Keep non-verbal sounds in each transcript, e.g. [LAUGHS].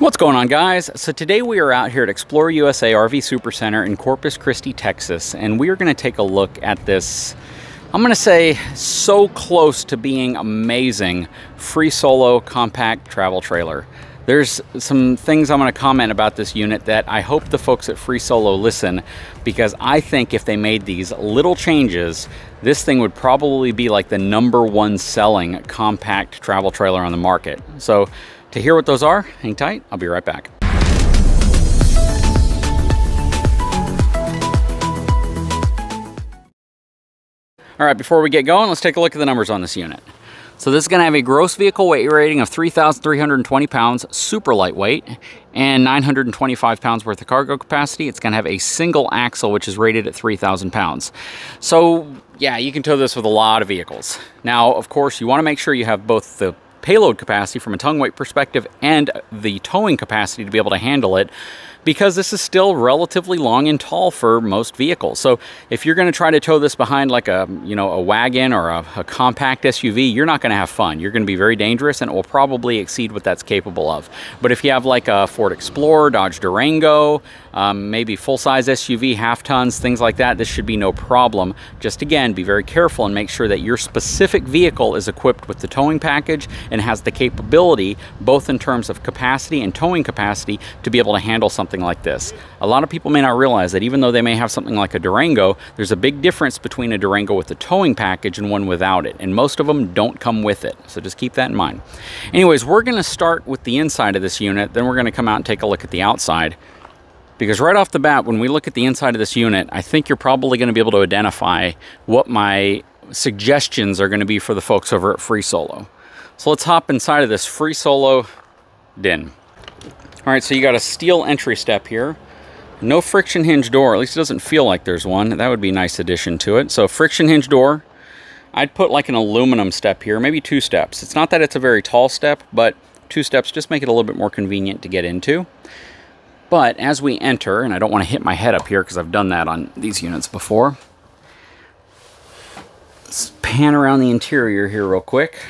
What's going on guys? So today we are out here at Explore USA RV Supercenter in Corpus Christi, Texas, and we are going to take a look at this, I'm going to say so close to being amazing, free solo compact travel trailer. There's some things I'm going to comment about this unit that I hope the folks at Free Solo listen because I think if they made these little changes, this thing would probably be like the number one selling compact travel trailer on the market. So to hear what those are, hang tight, I'll be right back. All right, before we get going, let's take a look at the numbers on this unit. So this is going to have a gross vehicle weight rating of 3,320 pounds, super lightweight, and 925 pounds worth of cargo capacity. It's going to have a single axle, which is rated at 3,000 pounds. So yeah, you can tow this with a lot of vehicles. Now, of course, you want to make sure you have both the payload capacity from a tongue weight perspective and the towing capacity to be able to handle it because this is still relatively long and tall for most vehicles. So if you're going to try to tow this behind like a, you know, a wagon or a, a compact SUV, you're not going to have fun. You're going to be very dangerous and it will probably exceed what that's capable of. But if you have like a Ford Explorer, Dodge Durango, um, maybe full-size SUV, half tons, things like that, this should be no problem. Just again, be very careful and make sure that your specific vehicle is equipped with the towing package and has the capability, both in terms of capacity and towing capacity, to be able to handle something like this. A lot of people may not realize that even though they may have something like a Durango, there's a big difference between a Durango with a towing package and one without it. And most of them don't come with it. So just keep that in mind. Anyways, we're going to start with the inside of this unit. Then we're going to come out and take a look at the outside. Because right off the bat, when we look at the inside of this unit, I think you're probably going to be able to identify what my suggestions are going to be for the folks over at Free Solo. So let's hop inside of this Free Solo din. All right, so you got a steel entry step here. No friction hinge door, at least it doesn't feel like there's one. That would be a nice addition to it. So friction hinge door. I'd put like an aluminum step here, maybe two steps. It's not that it's a very tall step, but two steps just make it a little bit more convenient to get into. But as we enter, and I don't want to hit my head up here because I've done that on these units before. Let's pan around the interior here real quick.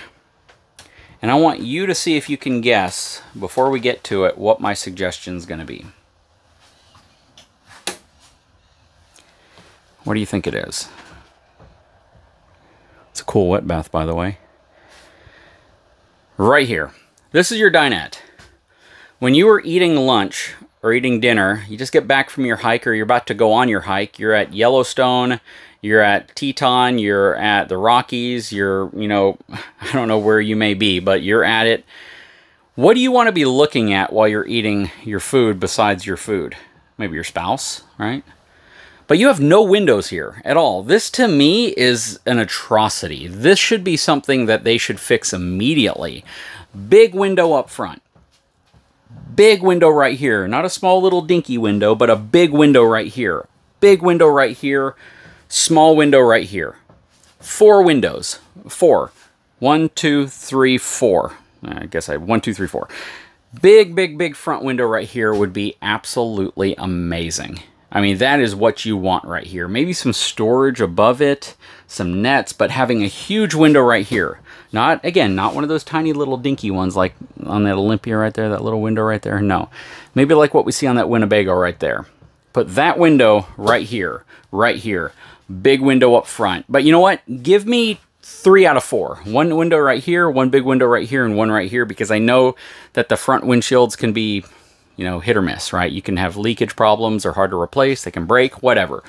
And I want you to see if you can guess, before we get to it, what my suggestion is going to be. What do you think it is? It's a cool wet bath, by the way. Right here. This is your dinette. When you were eating lunch or eating dinner, you just get back from your hike or you're about to go on your hike, you're at Yellowstone, you're at Teton, you're at the Rockies, you're, you know, [LAUGHS] I don't know where you may be, but you're at it. What do you want to be looking at while you're eating your food besides your food? Maybe your spouse, right? But you have no windows here at all. This to me is an atrocity. This should be something that they should fix immediately. Big window up front. Big window right here. Not a small little dinky window, but a big window right here. Big window right here small window right here. Four windows. Four. One, two, three, four. I guess I one, two, three, four. Big, big, big front window right here would be absolutely amazing. I mean, that is what you want right here. Maybe some storage above it, some nets, but having a huge window right here. Not, again, not one of those tiny little dinky ones like on that Olympia right there, that little window right there. No. Maybe like what we see on that Winnebago right there. Put that window right here, right here. Big window up front. But you know what? Give me three out of four. One window right here, one big window right here, and one right here because I know that the front windshields can be, you know, hit or miss, right? You can have leakage problems, or hard to replace, they can break, whatever.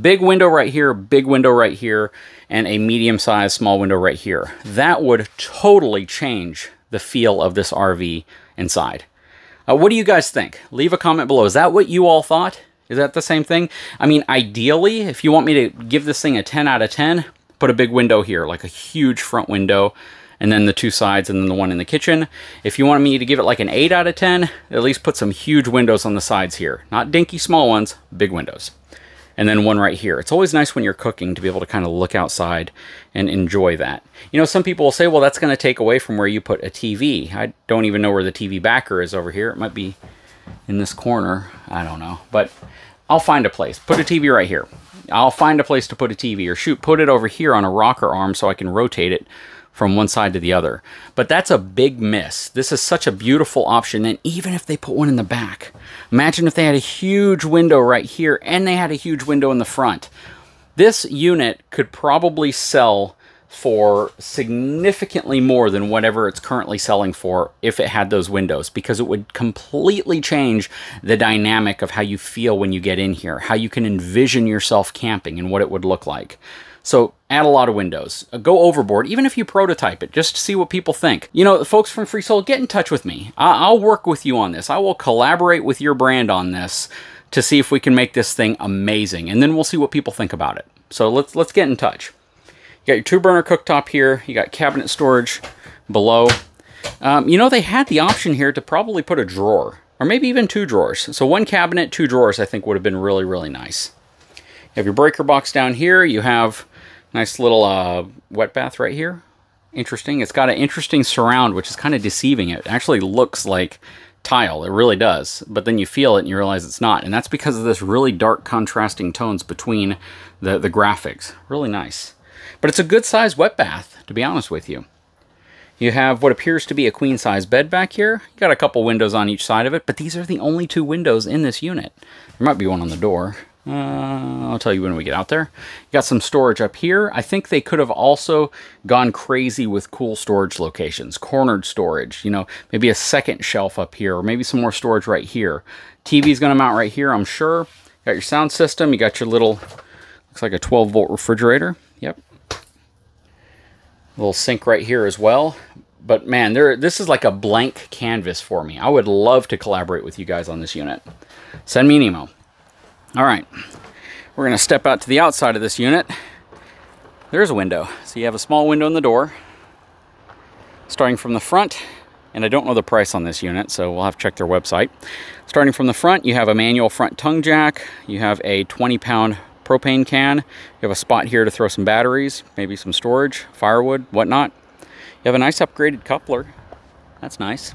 Big window right here, big window right here, and a medium-sized small window right here. That would totally change the feel of this RV inside. Uh, what do you guys think? Leave a comment below. Is that what you all thought? Is that the same thing? I mean, ideally, if you want me to give this thing a 10 out of 10, put a big window here, like a huge front window, and then the two sides, and then the one in the kitchen. If you want me to give it like an 8 out of 10, at least put some huge windows on the sides here. Not dinky small ones, big windows. And then one right here. It's always nice when you're cooking to be able to kind of look outside and enjoy that. You know, some people will say, well, that's going to take away from where you put a TV. I don't even know where the TV backer is over here. It might be in this corner. I don't know. But I'll find a place. Put a TV right here. I'll find a place to put a TV. Or shoot, put it over here on a rocker arm so I can rotate it from one side to the other. But that's a big miss. This is such a beautiful option. And even if they put one in the back, imagine if they had a huge window right here and they had a huge window in the front. This unit could probably sell for significantly more than whatever it's currently selling for if it had those windows because it would completely change the dynamic of how you feel when you get in here, how you can envision yourself camping and what it would look like. So add a lot of windows. Uh, go overboard, even if you prototype it, just to see what people think. You know, folks from Free Solo, get in touch with me. I'll work with you on this. I will collaborate with your brand on this to see if we can make this thing amazing, and then we'll see what people think about it. So let's let's get in touch. You got your two burner cooktop here. You got cabinet storage below. Um, you know, they had the option here to probably put a drawer or maybe even two drawers. So one cabinet, two drawers, I think would have been really, really nice. You have your breaker box down here. You have nice little uh, wet bath right here. Interesting. It's got an interesting surround, which is kind of deceiving. It actually looks like tile. It really does. But then you feel it and you realize it's not. And that's because of this really dark contrasting tones between the, the graphics. Really nice. But it's a good sized wet bath, to be honest with you. You have what appears to be a queen size bed back here. You got a couple windows on each side of it, but these are the only two windows in this unit. There might be one on the door. Uh, I'll tell you when we get out there. You got some storage up here. I think they could have also gone crazy with cool storage locations, cornered storage, you know, maybe a second shelf up here, or maybe some more storage right here. TV's going to mount right here, I'm sure. Got your sound system. You got your little, looks like a 12 volt refrigerator. Yep, little sink right here as well. But man, there this is like a blank canvas for me. I would love to collaborate with you guys on this unit. Send me an email. All right, we're gonna step out to the outside of this unit. There's a window. So you have a small window in the door. Starting from the front, and I don't know the price on this unit, so we'll have to check their website. Starting from the front, you have a manual front tongue jack. You have a 20 pound propane can. You have a spot here to throw some batteries, maybe some storage, firewood, whatnot. You have a nice upgraded coupler. That's nice.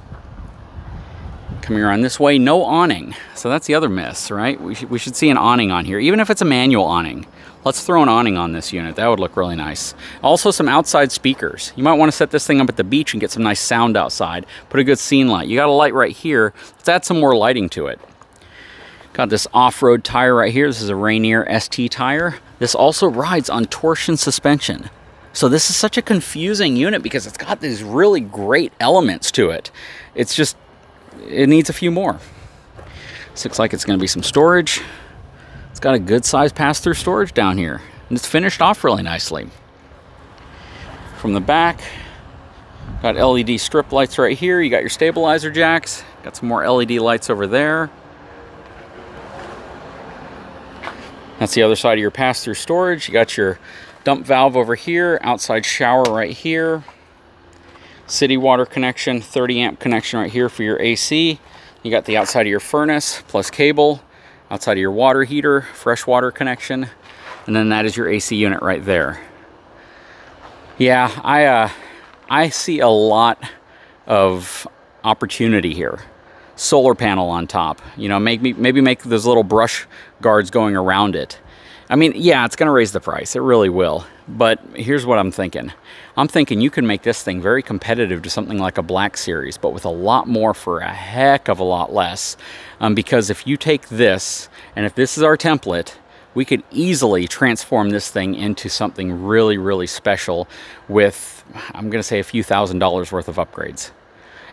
Coming around this way, no awning. So that's the other miss, right? We should, we should see an awning on here, even if it's a manual awning. Let's throw an awning on this unit. That would look really nice. Also some outside speakers. You might want to set this thing up at the beach and get some nice sound outside. Put a good scene light. You got a light right here. Let's add some more lighting to it. Got this off-road tire right here. This is a Rainier ST tire. This also rides on torsion suspension. So this is such a confusing unit because it's got these really great elements to it. It's just, it needs a few more. This looks like it's going to be some storage. It's got a good size pass-through storage down here. And it's finished off really nicely. From the back, got LED strip lights right here. You got your stabilizer jacks. Got some more LED lights over there. That's the other side of your pass-through storage. You got your dump valve over here, outside shower right here, city water connection, 30 amp connection right here for your AC. You got the outside of your furnace plus cable, outside of your water heater, fresh water connection, and then that is your AC unit right there. Yeah, I uh, I see a lot of opportunity here solar panel on top. You know, make me maybe make those little brush guards going around it. I mean, yeah, it's going to raise the price. It really will. But here's what I'm thinking. I'm thinking you can make this thing very competitive to something like a Black Series, but with a lot more for a heck of a lot less. Um, because if you take this, and if this is our template, we could easily transform this thing into something really, really special with, I'm going to say, a few thousand dollars worth of upgrades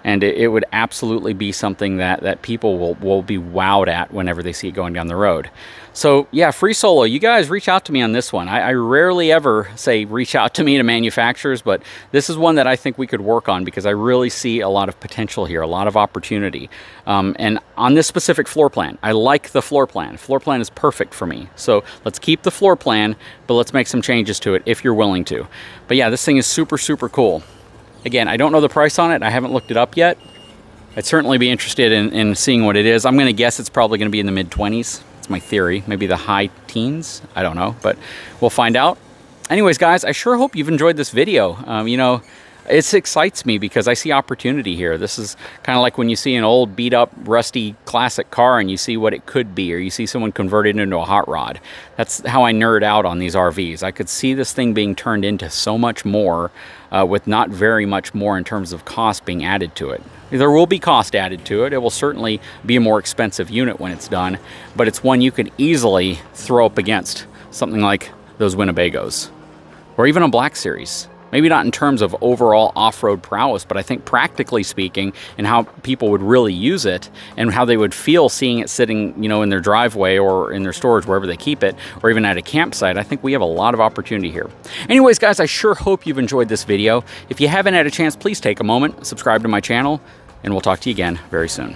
and it, it, would absolutely be something that, that people will, will be wowed at whenever they see it going down the road. So yeah, Free Solo, you guys reach out to me on this one. I, I rarely ever say reach out [LAUGHS] to me to manufacturers, but this is one that I think we could work on because I really see a lot of potential here, a lot of opportunity. Um, and on this specific floor plan, I like the floor plan. Floor plan is perfect for me. So let's keep the floor plan, but let's make some changes to it if you're willing to. But yeah, this thing is super, super cool. Again, I don't know the price on it. I haven't looked it up yet. I'd certainly be interested in, in seeing what it is. I'm going to guess it's probably going to be in the mid-20s. It's my theory. Maybe the high teens. I don't know, but we'll find out. Anyways, guys, I sure hope you've enjoyed this video. Um, you know, it excites me because I see opportunity here. This is kind of like when you see an old beat up rusty classic car and you see what it could be or you see someone convert it into a hot rod. That's how I nerd out on these RVs. I could see this thing being turned into so much more uh, with not very much more in terms of cost being added to it. There will be cost added to it. It will certainly be a more expensive unit when it's done, but it's one you could easily throw up against something like those Winnebagos or even a Black Series. Maybe not in terms of overall off-road prowess, but I think practically speaking and how people would really use it and how they would feel seeing it sitting, you know, in their driveway or in their storage, wherever they keep it, or even at a campsite, I think we have a lot of opportunity here. Anyways, guys, I sure hope you've enjoyed this video. If you haven't had a chance, please take a moment, subscribe to my channel, and we'll talk to you again very soon.